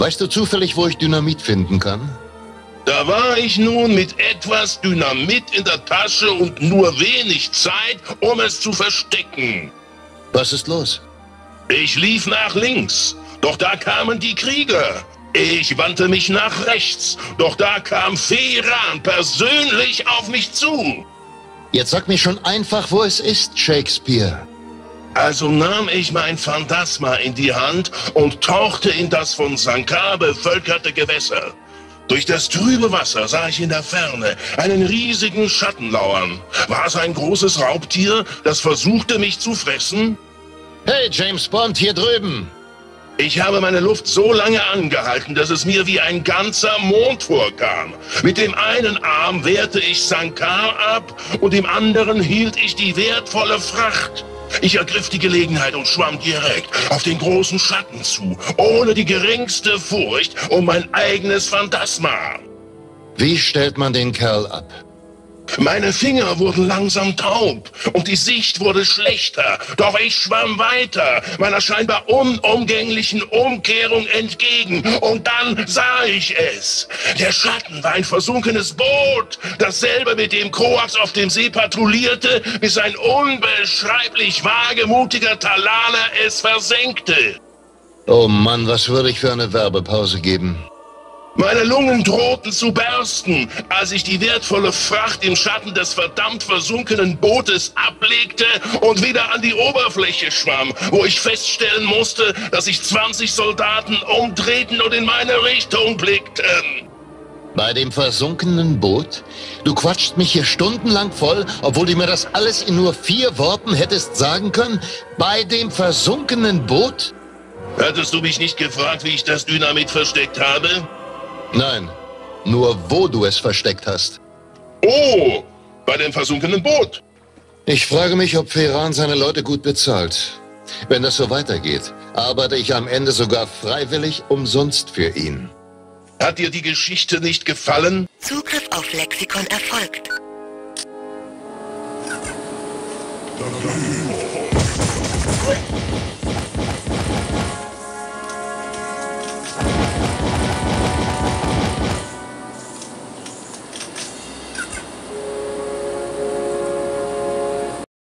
Weißt du zufällig, wo ich Dynamit finden kann? Da war ich nun mit etwas Dynamit in der Tasche und nur wenig Zeit, um es zu verstecken. Was ist los? Ich lief nach links, doch da kamen die Krieger. Ich wandte mich nach rechts, doch da kam Feran persönlich auf mich zu. Jetzt sag mir schon einfach, wo es ist, Shakespeare. Also nahm ich mein Phantasma in die Hand und tauchte in das von Sankar bevölkerte Gewässer. Durch das trübe Wasser sah ich in der Ferne einen riesigen Schatten lauern. War es ein großes Raubtier, das versuchte, mich zu fressen? Hey, James Bond, hier drüben! Ich habe meine Luft so lange angehalten, dass es mir wie ein ganzer Mond vorkam. Mit dem einen Arm wehrte ich Sankar ab und im anderen hielt ich die wertvolle Fracht. Ich ergriff die Gelegenheit und schwamm direkt auf den großen Schatten zu, ohne die geringste Furcht um mein eigenes Phantasma. Wie stellt man den Kerl ab? Meine Finger wurden langsam taub und die Sicht wurde schlechter. Doch ich schwamm weiter, meiner scheinbar unumgänglichen Umkehrung entgegen. Und dann sah ich es. Der Schatten war ein versunkenes Boot, dasselbe mit dem Koax auf dem See patrouillierte, bis ein unbeschreiblich wagemutiger Talaner es versenkte. Oh Mann, was würde ich für eine Werbepause geben? Meine Lungen drohten zu bersten, als ich die wertvolle Fracht im Schatten des verdammt versunkenen Bootes ablegte und wieder an die Oberfläche schwamm, wo ich feststellen musste, dass sich 20 Soldaten umdrehten und in meine Richtung blickten. Bei dem versunkenen Boot? Du quatscht mich hier stundenlang voll, obwohl du mir das alles in nur vier Worten hättest sagen können? Bei dem versunkenen Boot? Hattest du mich nicht gefragt, wie ich das Dynamit versteckt habe? Nein, nur wo du es versteckt hast. Oh, bei dem versunkenen Boot. Ich frage mich, ob Feran seine Leute gut bezahlt. Wenn das so weitergeht, arbeite ich am Ende sogar freiwillig umsonst für ihn. Hat dir die Geschichte nicht gefallen? Zugriff auf Lexikon erfolgt.